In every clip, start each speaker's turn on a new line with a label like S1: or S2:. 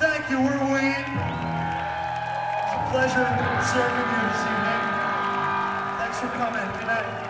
S1: Thank you, we're Ween. It's a pleasure serving you this evening. Thanks for coming. Good night.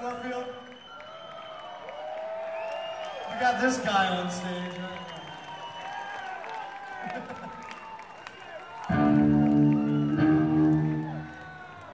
S1: Warfield. We got this guy on stage. Right?